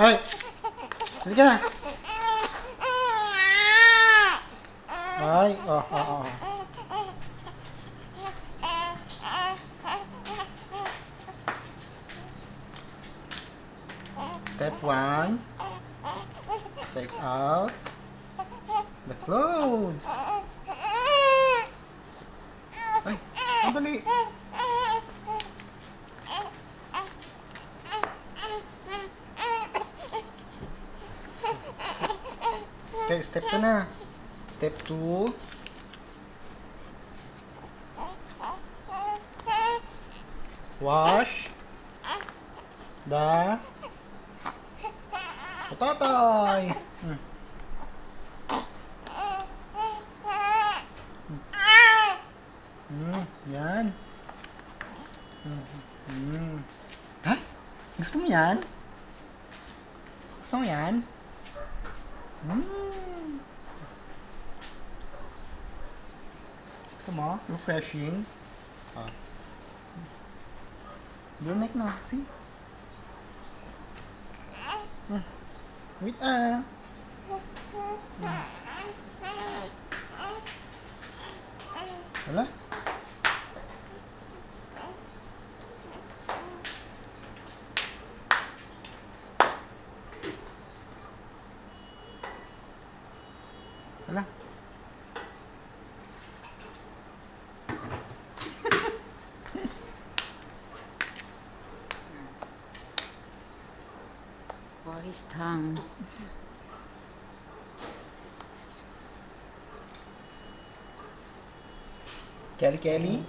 Ay! Halika na! Ay, oh, oh, oh. Step one. Take out the clothes. Wash the Tatay! Hmm. Hmm, yan. Hmm. Hmm. Ha? Gusto mo yan? Gusto mo yan? Hmm. Gusto mo? Refreshing. Ah. Your neck na. See? Hmm. Wait ah. Wala? Wala? His tongue. Kelly Kelly?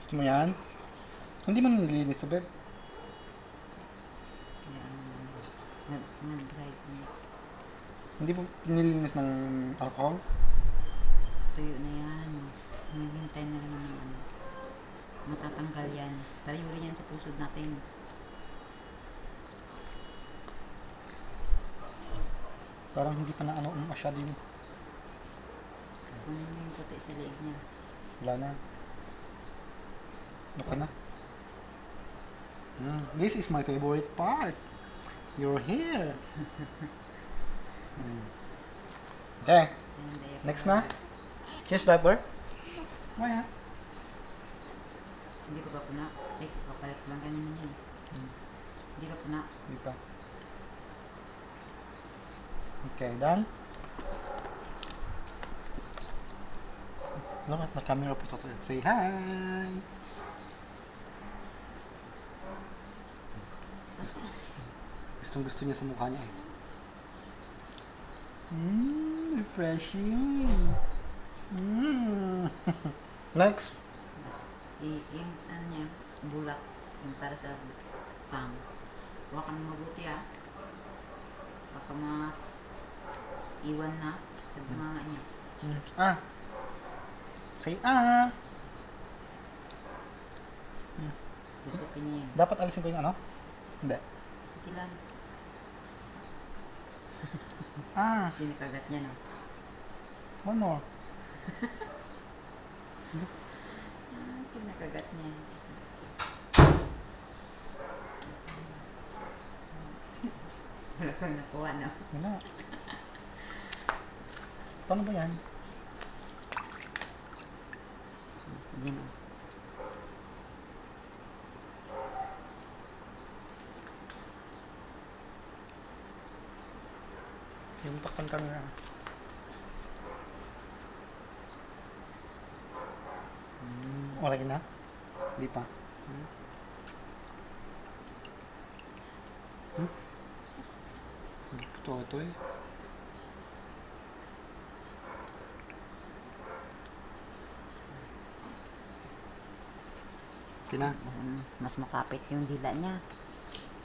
Gusto mo yan? Hindi mo nililinis sa Hindi mo nililinis ng alcohol? Tuyo na yan. Naghintay na lang ng ano. Matatanggal yan. Pareho rin yan sa pusod natin. Parang hindi pa na ano masyado yung Kunin mo yung puti sa leeg niya. wala na. Okay na. Mm, this is my favorite part. Your hair. Okay. Next na. Change diaper. Maya. Hindi pa ba puna? Ay, kapalit ko lang kanina niya. Hmm. Hindi pa puna. Hindi pa. Okay, done. Look at the camera po to. Say hi. Gustong gusto niya sa mukha niya eh. Mmm, refreshing. Mmm. Next. I, yung ano niya, bulak. Yung para sa pang. Huwag kang mabuti ah. Baka ma iwan na sa bunganga niya. Mm. Ah. Say ah. Yun. Dapat alisin ko yung ano? Hindi. Sige lang. Ah, Pinakagat niya no. more. Ah, pinakagat niya. Wala kang nakuha no. Wala. Paano ba yan? Yan. Yung takpan camera. Mm, wala na? Hindi pa. Hmm? Hmm? Ito, ito eh. Okay na. Mm, Mas makapit yung dila niya.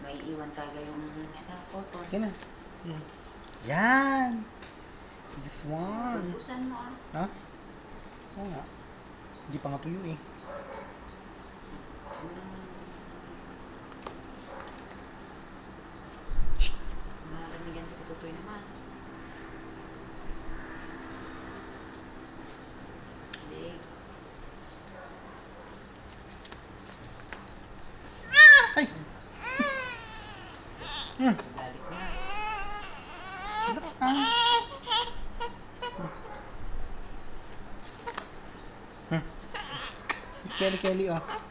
May iwan talaga yung ano, photo. Okay na. Yan. This one. Ubusan mo ah. Ha? Oo nga. Hindi pa nga tuyo eh. Maramigan sa katutoy naman. Hindi. Ay! Mm. Kelly, Kelly, oh.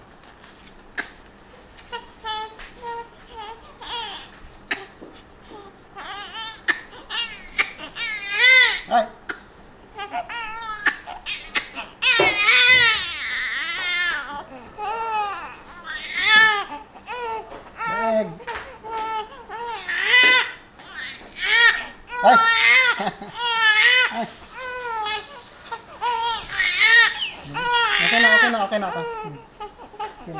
Okay na, ako. Hmm. Okay.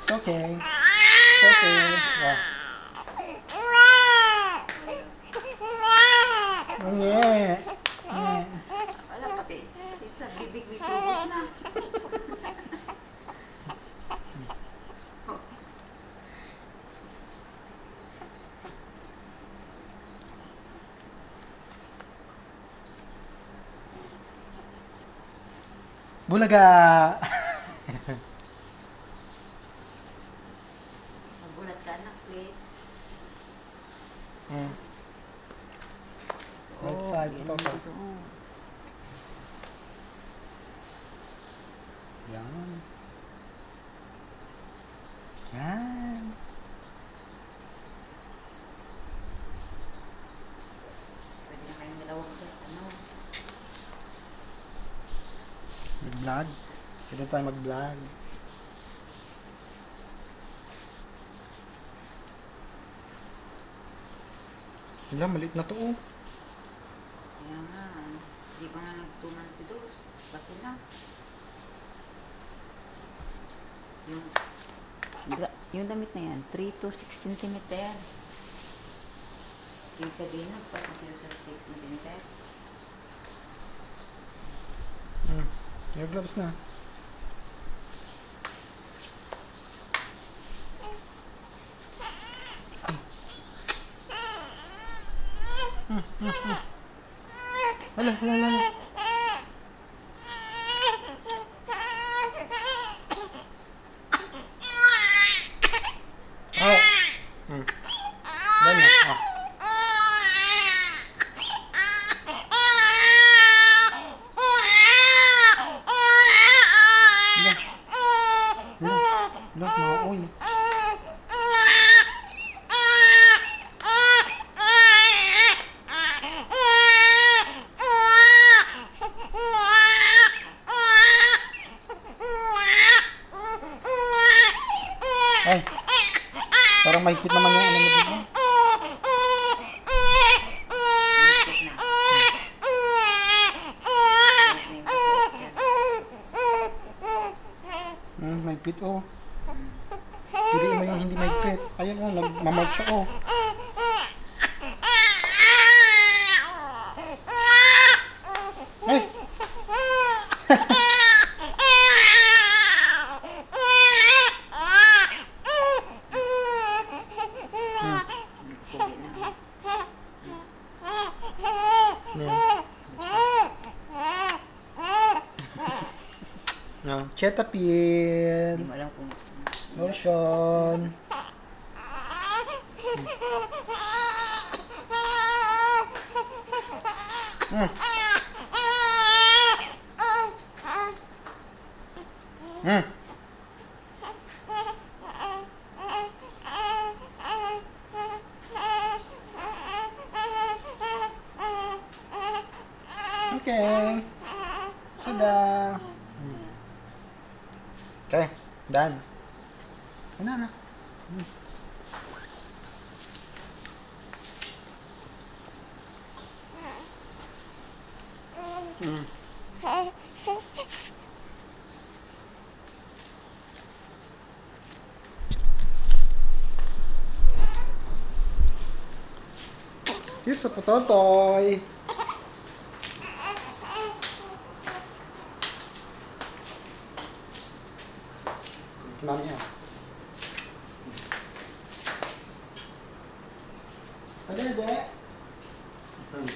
It's okay. It's okay. Yeah. Bulaga! Magulat ka anak, please. Oo, Outside, yan ito, ang ito. totoo. Yan. Yan. Pwede na kayong dalawa mag ano. Mag-vlog. Pwede tayo mag-vlog. Wala, maliit na to oh. Kaya nga, di ba nga nagtuman si Dos? Bati na. Yung, yung damit na yan, 3 to 6 cm. Ibig sabihin, nagpasa sila sa 6 cm. Hmm. Your gloves na. Hmm, hmm, hmm. Hala, hala, hala. Oh. Hmm. Done na. Oh. Hala. Hala. Hala, nauuy. Ay. Parang mahigpit naman yung ano niya dito. Hmm, mahigpit oh. Piliin mo yung hindi mahigpit. Ayun oh, nagmamarch siya oh. No, Cetapin. Hindi mo alam kung Lotion. Hmm. Hmm. Okay. Okay, done. Ano na? Hmm. Hmm. Here's a pototoy. Mami ah. Ada ada. Hmm.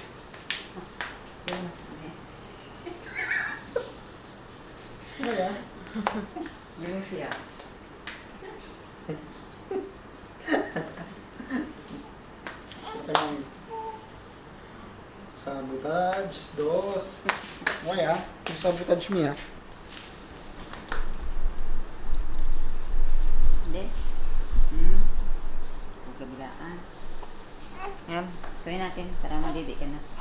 Ano yan? yung siya. Why ah? Sabotage me ah. Hindi. Hmm. Huwag. Gawin natin para madidi ka na.